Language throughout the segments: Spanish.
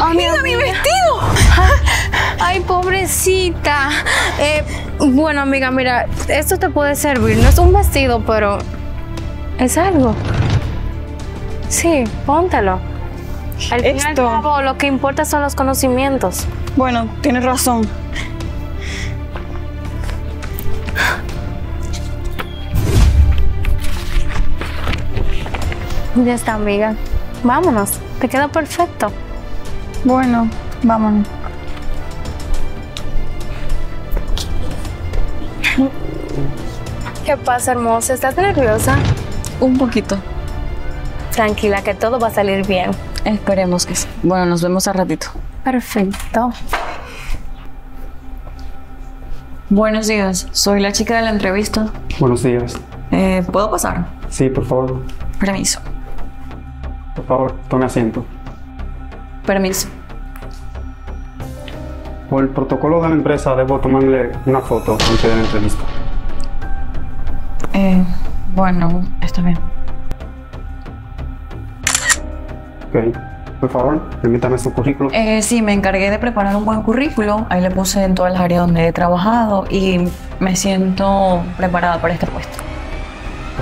¡Amiga, mi vestido! Ay, pobrecita. Eh, bueno, amiga, mira, esto te puede servir. No es un vestido, pero es algo. Sí, póntelo. Al Esto. cabo, lo que importa son los conocimientos. Bueno, tienes razón. Ya está, amiga. Vámonos. Te queda perfecto. Bueno, vámonos. ¿Qué pasa, hermosa? ¿Estás nerviosa? Un poquito. Tranquila, que todo va a salir bien. Esperemos que sí. Bueno, nos vemos a ratito. Perfecto. Buenos días, soy la chica de la entrevista. Buenos días. Eh, ¿Puedo pasar? Sí, por favor. Permiso. Por favor, tome asiento. Permiso. Por el protocolo de la empresa debo tomarle una foto antes de la entrevista. Eh, bueno, está bien. Ok. Por favor, permítame su currículum. Eh, sí, me encargué de preparar un buen currículo. Ahí le puse en todas las áreas donde he trabajado y me siento preparada para este puesto.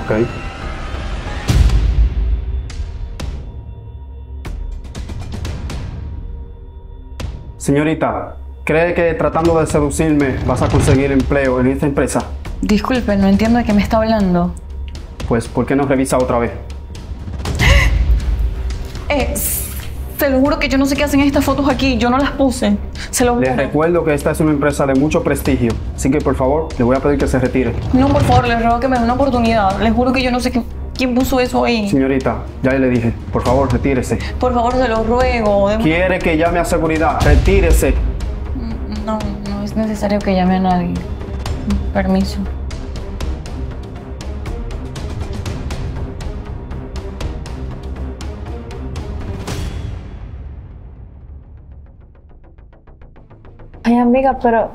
Ok. Señorita, ¿cree que tratando de seducirme vas a conseguir empleo en esta empresa? Disculpe, no entiendo de qué me está hablando. Pues, ¿por qué no revisa otra vez? Eh, se lo juro que yo no sé qué hacen estas fotos aquí. Yo no las puse. Se lo Les juro. recuerdo que esta es una empresa de mucho prestigio, así que por favor, le voy a pedir que se retire. No, por favor, les ruego que me den una oportunidad. Les juro que yo no sé qué- quién puso eso ahí. Señorita, ya le dije, por favor, retírese. Por favor, se lo ruego. De- ¿Quiere que llame a seguridad? Retírese. No, no es necesario que llame a nadie. Permiso. Ay, amiga, pero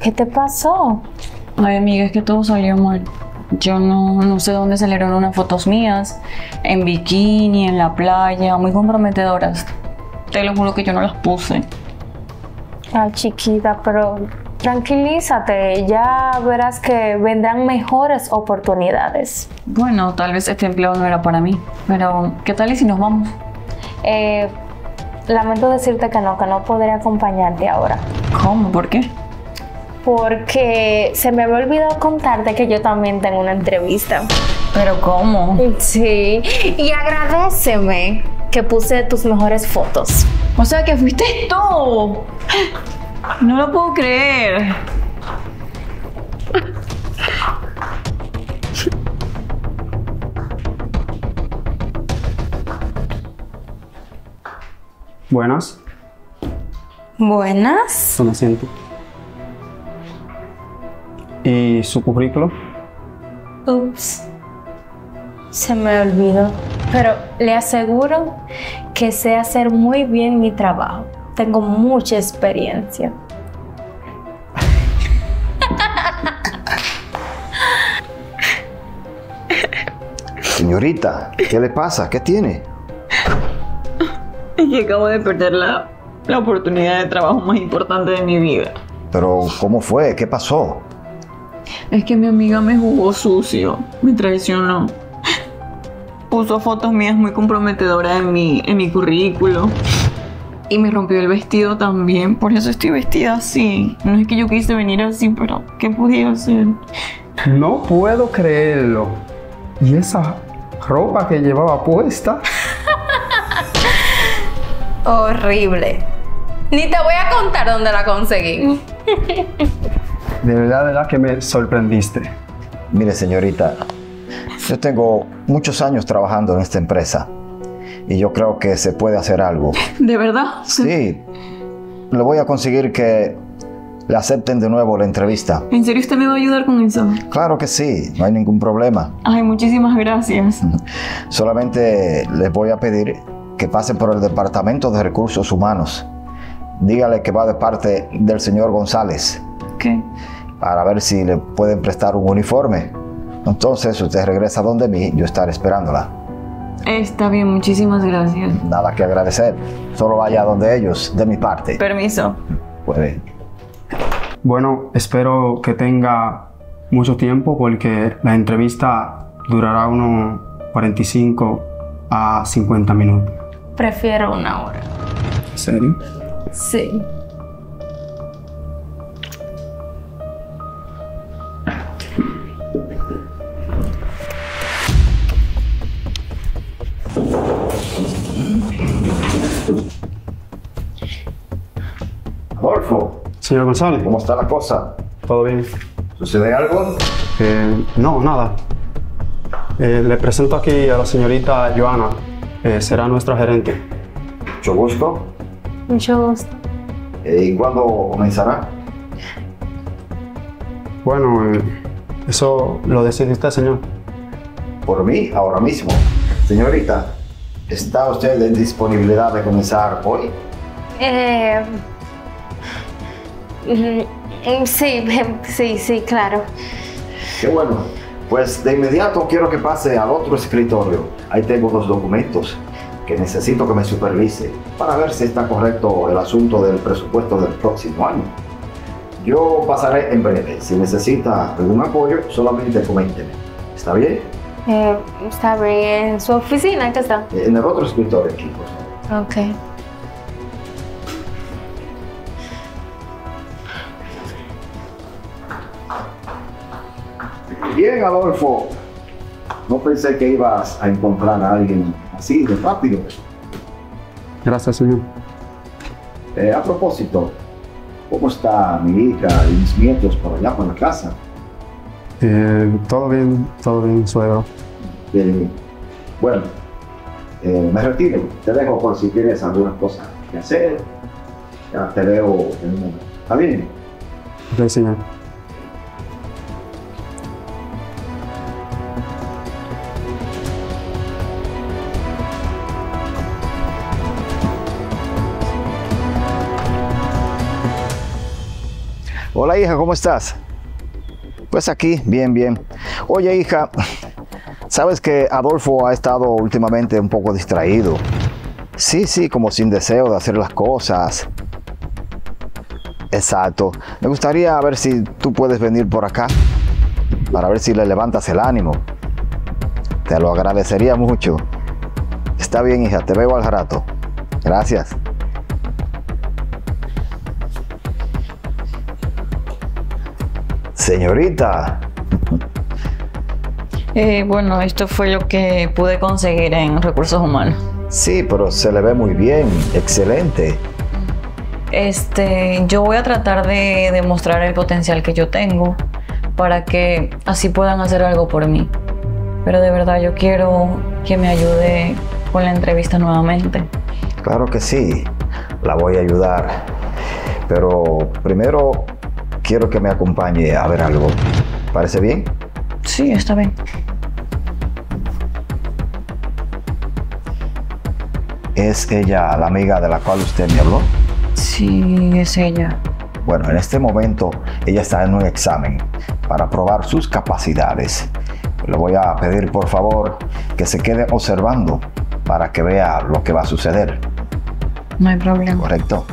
¿qué te pasó? Ay, amiga, es que todo salió mal. Yo no, no sé dónde salieron unas fotos mías. En bikini, en la playa, muy comprometedoras. Te lo juro que yo no las puse. Ay, chiquita, pero tranquilízate. Ya verás que vendrán mejores oportunidades. Bueno, tal vez este empleo no era para mí. Pero, ¿qué tal y si nos vamos? Eh, lamento decirte que no, que no podré acompañarte ahora. ¿Cómo? ¿Por qué? Porque se me había olvidado contarte que yo también tengo una entrevista. ¿Pero cómo? Sí, y agradeceme que puse tus mejores fotos. O sea, que fuiste tú. No lo puedo creer. Buenas, Buenas. tome asiento. ¿Y su currículo? Ups. Se me olvidó. Pero le aseguro que sé hacer muy bien mi trabajo. Tengo mucha experiencia. Señorita, ¿qué le pasa? ¿Qué tiene? Es que acabo de perder la, la oportunidad de trabajo más importante de mi vida. Pero, ¿cómo fue? ¿Qué pasó? Es que mi amiga me jugó sucio, me traicionó. Puso fotos mías muy comprometedoras en mi, en mi currículo. Y me rompió el vestido también, por eso estoy vestida así. No es que yo quise venir así, pero ¿qué podía hacer? No puedo creerlo. ¿Y esa ropa que llevaba puesta? Horrible. Ni te voy a contar dónde la conseguí. De verdad, de verdad que me sorprendiste. Mire, señorita, yo tengo muchos años trabajando en esta empresa y yo creo que se puede hacer algo. ¿De verdad? Sí, le voy a conseguir que le acepten de nuevo la entrevista. ¿En serio usted me va a ayudar con eso? Claro que sí, no hay ningún problema. Ay, muchísimas gracias. Solamente les voy a pedir que pasen por el Departamento de Recursos Humanos. Dígale que va de parte del señor González Para ver si le pueden prestar un uniforme. Entonces usted regresa donde mí, yo estaré esperándola. Está bien, muchísimas gracias. Nada que agradecer. Solo vaya donde ellos, de mi parte. Permiso. Puede. Bueno, espero que tenga mucho tiempo porque la entrevista durará unos 45 a 50 minutos. Prefiero una hora. ¿En serio? Sí. Adolfo, Señor González, ¿cómo está la cosa? ¿todo bien? ¿Sucede algo? Eh, no, nada. Eh, le presento aquí a la señorita Joana. Eh, será nuestra gerente. Mucho gusto. Mucho gusto. Eh, ¿Y cuándo comenzará? Bueno, eh, eso lo decide usted, señor. Por mí, ahora mismo. Señorita, ¿está usted en disponibilidad de comenzar hoy? Eh, mm, sí, sí, sí, claro. Qué bueno. Pues de inmediato quiero que pase al otro escritorio. Ahí tengo unos documentos que necesito que me supervise para ver si está correcto el asunto del presupuesto del próximo año. Yo pasaré en breve. Si necesita algún apoyo, solamente coménteme. ¿Está bien? Eh, está bien. ¿En su oficina qué está? En el otro escritorio aquí, por favor. Ok. Bien, Adolfo. No pensé que ibas a encontrar a alguien así de rápido. Gracias, señor. Eh, a propósito, ¿cómo está mi hija y mis nietos por allá por la casa? Eh, todo bien, todo bien, suegro. Eh, bueno, eh, me retiro. Te dejo por si tienes algunas cosas que hacer. Ya te veo en un momento. ¿Está bien? Ok, señor. Hola hija, ¿cómo estás? Pues aquí, bien, bien. Oye hija, sabes que Adolfo ha estado últimamente un poco distraído. Sí, sí, como sin deseo de hacer las cosas. Exacto. Me gustaría ver si tú puedes venir por acá para ver si le levantas el ánimo. Te lo agradecería mucho. Está bien, hija, te veo al rato. Gracias. Señorita, Eh, bueno, esto fue lo que pude conseguir en recursos humanos. sí, pero se le ve muy bien, excelente. Este, yo voy a tratar de demostrar el potencial que yo tengo para que así puedan hacer algo por mí. Pero de verdad yo quiero que me ayude con la entrevista nuevamente. Claro que sí, la voy a ayudar. Pero primero quiero que me acompañe a ver algo. ¿Parece bien? Sí, está bien. ¿Es ella la amiga de la cual usted me habló? Sí, es ella. Bueno, en este momento ella está en un examen para probar sus capacidades. Le voy a pedir por favor que se quede observando para que vea lo que va a suceder. No hay problema. ¿Correcto?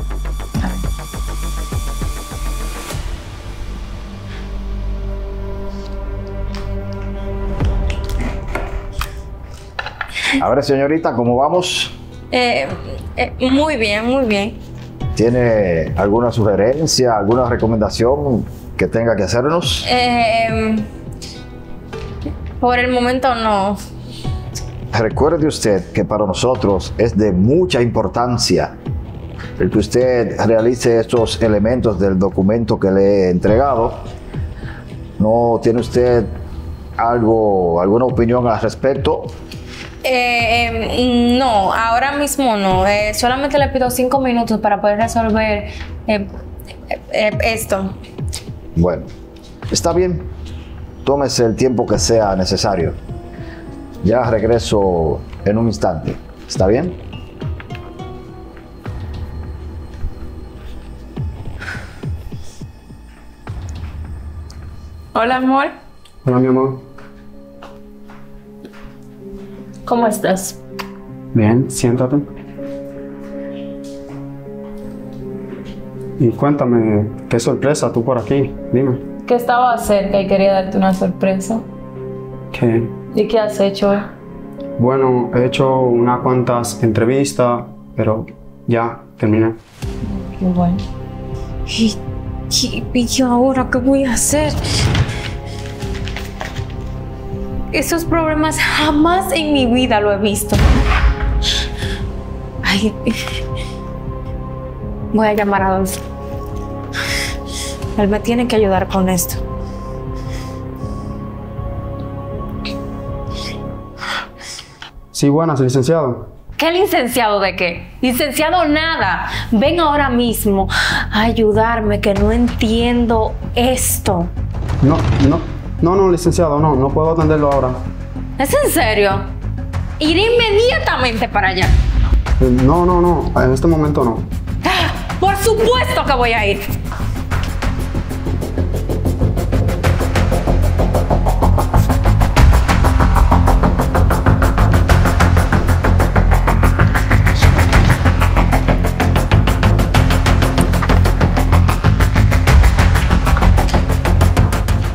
A ver, señorita, ¿cómo vamos? Eh, eh, muy bien, muy bien. ¿Tiene alguna sugerencia, alguna recomendación que tenga que hacernos? Eh, por el momento no. Recuerde usted que para nosotros es de mucha importancia el que usted realice estos elementos del documento que le he entregado. ¿No tiene usted algo, alguna opinión al respecto? Eh, eh, no, ahora mismo no. Eh, solamente le pido cinco minutos para poder resolver eh, eh, esto. Bueno, está bien. Tómese el tiempo que sea necesario. Ya regreso en un instante. ¿Está bien? Hola, amor. Hola, mi amor. ¿Cómo estás? Bien, siéntate. Y cuéntame, qué sorpresa tú por aquí, dime. Que estaba cerca y quería darte una sorpresa. ¿Qué? ¿Y qué has hecho? Bueno, he hecho unas cuantas entrevistas, pero ya, terminé. Qué bueno. ¿Y, y, y yo ahora qué voy a hacer? Esos problemas jamás en mi vida lo he visto. Ay, voy a llamar a Adolfo. Él me tiene que ayudar con esto. Sí, buenas, licenciado. ¿Qué licenciado de qué? Licenciado nada. Ven ahora mismo a ayudarme que no entiendo esto. No, no, no, no, licenciado, no, no puedo atenderlo ahora. ¿Es en serio? Iré inmediatamente para allá. Eh, No, no, no, en este momento no. ¡Ah! Por supuesto que voy a ir.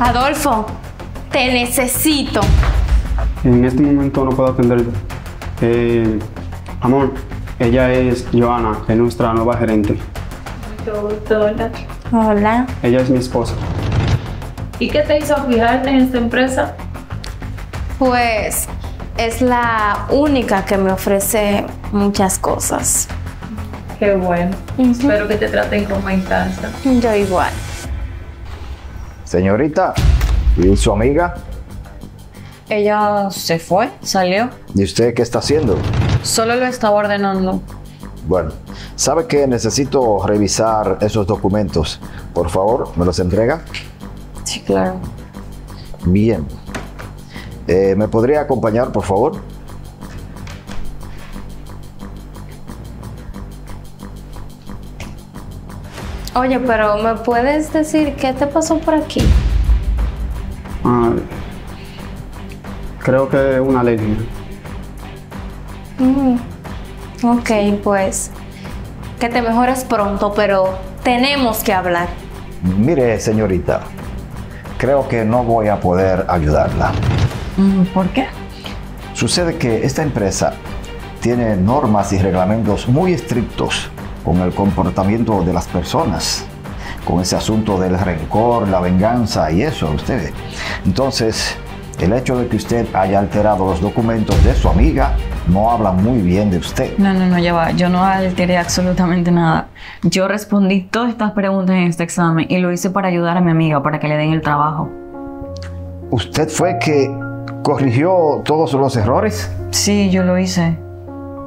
Adolfo, te necesito. En este momento no puedo atenderlo. Eh, amor, ella es Joana, es nuestra nueva gerente. Hola. Ella es mi esposa. ¿Y qué te hizo fijarte en esta empresa? Pues es la única que me ofrece muchas cosas. Qué bueno. Espero que te traten en casa. Yo igual. Señorita, ¿y su amiga? Ella se fue, salió. ¿Y usted qué está haciendo? Solo lo estaba ordenando. Bueno, ¿sabe que necesito revisar esos documentos? Por favor, ¿me los entrega? Sí, claro. Bien. Eh, ¿Me podría acompañar, por favor? Oye, pero ¿me puedes decir qué te pasó por aquí? Ah, creo que una alergia. Mm, Ok, pues que te mejores pronto, pero tenemos que hablar. Mire, señorita, creo que no voy a poder ayudarla. Mm, ¿Por qué? Sucede que esta empresa tiene normas y reglamentos muy estrictos con el comportamiento de las personas, con ese asunto del rencor, la venganza y eso, ustedes. Entonces, el hecho de que usted haya alterado los documentos de su amiga no habla muy bien de usted. No, no, no, ya va. Yo no alteré absolutamente nada. Yo respondí todas estas preguntas en este examen y lo hice para ayudar a mi amiga, para que le den el trabajo. ¿Usted fue que corrigió todos los errores? Sí, yo lo hice.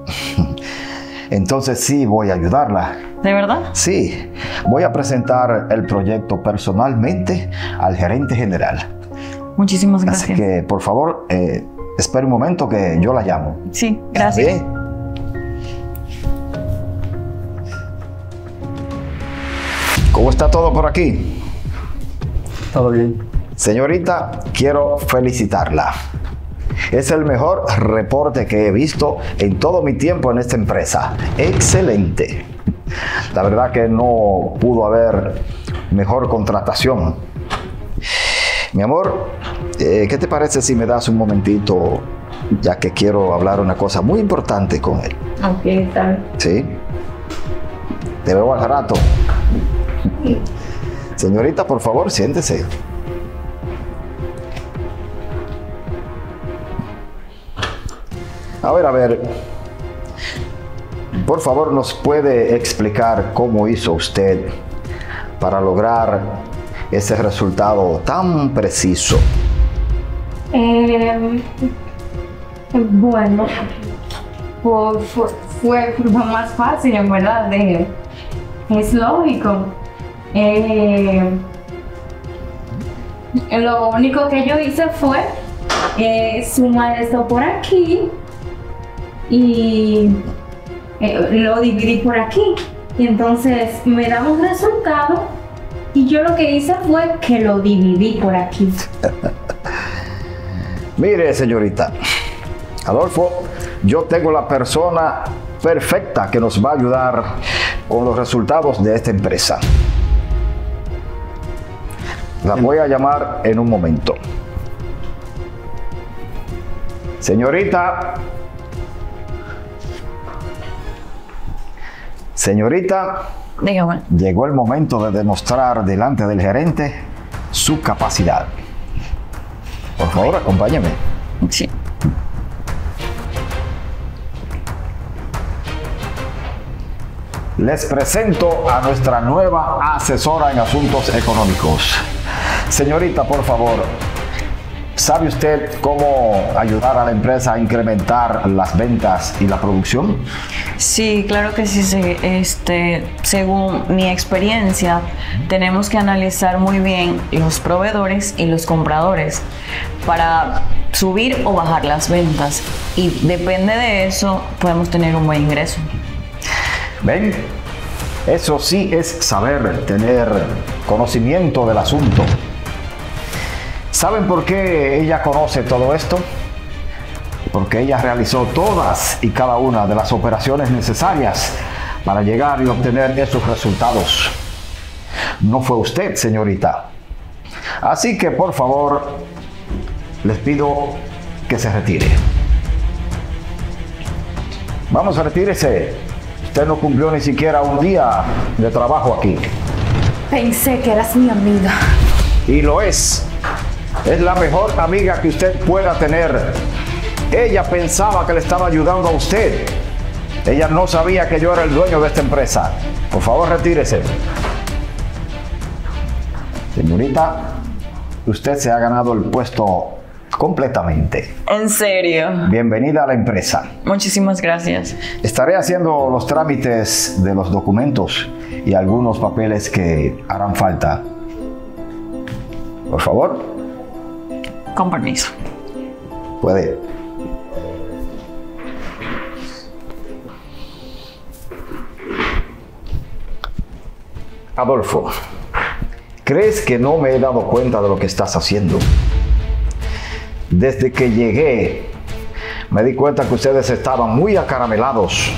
Entonces sí voy a ayudarla. ¿De verdad? Sí, voy a presentar el proyecto personalmente al gerente general. Muchísimas Así gracias. que, por favor, eh, espere un momento que yo la llamo. Sí, gracias. ¿Bien? ¿Cómo está todo por aquí? Todo bien. Señorita, quiero felicitarla. Es el mejor reporte que he visto en todo mi tiempo en esta empresa. Excelente. La verdad que no pudo haber mejor contratación. Mi amor, eh, ¿qué te parece si me das un momentito, ya que quiero hablar una cosa muy importante con él? Ok, está bien. ¿Sí? Te veo al rato. Señorita, por favor, siéntese. A ver, a ver. Por favor, ¿nos puede explicar cómo hizo usted para lograr ese resultado tan preciso? Eh, bueno, fue, lo más fácil, en verdad. es lógico. Eh, lo único que yo hice fue eh, sumar esto por aquí y eh, lo dividí por aquí. Y entonces me da un resultado y yo lo que hice fue que lo dividí por aquí. Mire, señorita, Adolfo, yo tengo la persona perfecta que nos va a ayudar con los resultados de esta empresa. La voy a llamar en un momento. Señorita. Señorita, Dígame. llegó el momento de demostrar delante del gerente su capacidad. Por favor, acompáñame. Sí. Les presento a nuestra nueva asesora en asuntos económicos. Señorita, por favor, ¿sabe usted cómo ayudar a la empresa a incrementar las ventas y la producción? Sí, claro que sí. Este, según mi experiencia, tenemos que analizar muy bien los proveedores y los compradores para subir o bajar las ventas. Y depende de eso, podemos tener un buen ingreso. ¿Ven? Eso sí es saber, tener conocimiento del asunto. ¿Saben por qué ella conoce todo esto? Porque ella realizó todas y cada una de las operaciones necesarias para llegar y obtener esos resultados. No fue usted, señorita. Así que, por favor, les pido que se retire. Vamos, retírese. Usted no cumplió ni siquiera un día de trabajo aquí. Pensé que eras mi amiga. Y lo es. Es la mejor amiga que usted pueda tener. Ella pensaba que le estaba ayudando a usted. Ella no sabía que yo era el dueño de esta empresa. Por favor, retírese. Señorita, usted se ha ganado el puesto completamente. En serio. Bienvenida a la empresa. Muchísimas gracias. Estaré haciendo los trámites de los documentos y algunos papeles que harán falta. Por favor, Con permiso. puede. Adolfo, ¿crees que no me he dado cuenta de lo que estás haciendo? Desde que llegué, me di cuenta que ustedes estaban muy acaramelados.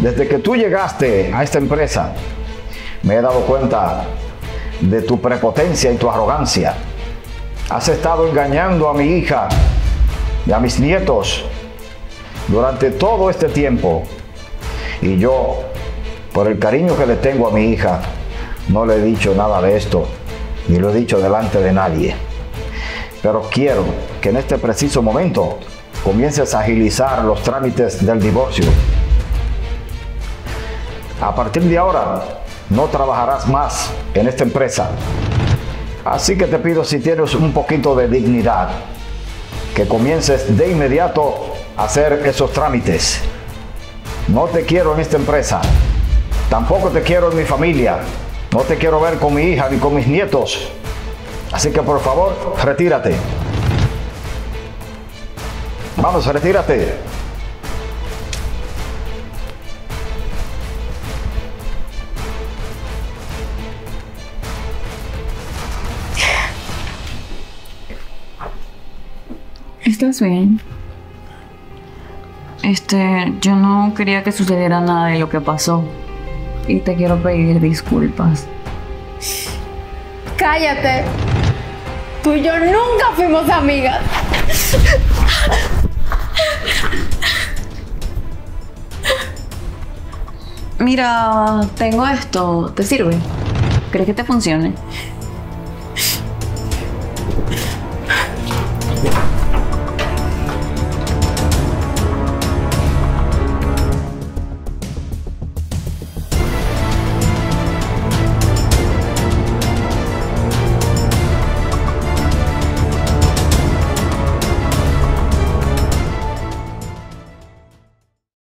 Desde que tú llegaste a esta empresa, me he dado cuenta de tu prepotencia y tu arrogancia. Has estado engañando a mi hija y a mis nietos durante todo este tiempo. Y yo, por el cariño que le tengo a mi hija, no le he dicho nada de esto, ni lo he dicho delante de nadie. Pero quiero que en este preciso momento comiences a agilizar los trámites del divorcio. A partir de ahora, no trabajarás más en esta empresa. Así que te pido si tienes un poquito de dignidad, que comiences de inmediato a hacer esos trámites. No te quiero en esta empresa. Tampoco te quiero en mi familia. No te quiero ver con mi hija ni con mis nietos. Así que por favor, retírate. Vamos, retírate. ¿Estás bien? Este, yo no quería que sucediera nada de lo que pasó. Y te quiero pedir disculpas. Cállate. Tú y yo nunca fuimos amigas. Mira, tengo esto. ¿Te sirve? ¿Crees que te funcione?